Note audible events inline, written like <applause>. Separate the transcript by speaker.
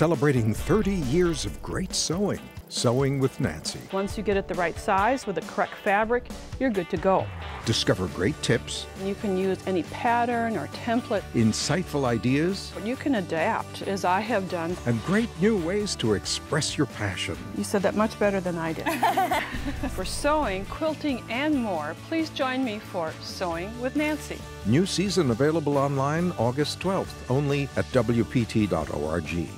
Speaker 1: celebrating 30 years of great sewing. Sewing with Nancy.
Speaker 2: Once you get it the right size with the correct fabric, you're good to go.
Speaker 1: Discover great tips,
Speaker 2: You can use any pattern or template.
Speaker 1: insightful ideas,
Speaker 2: You can adapt, as I have done.
Speaker 1: and great new ways to express your passion.
Speaker 2: You said that much better than I did. <laughs> for sewing, quilting, and more, please join me for Sewing with Nancy.
Speaker 1: New season available online August 12th, only at WPT.org.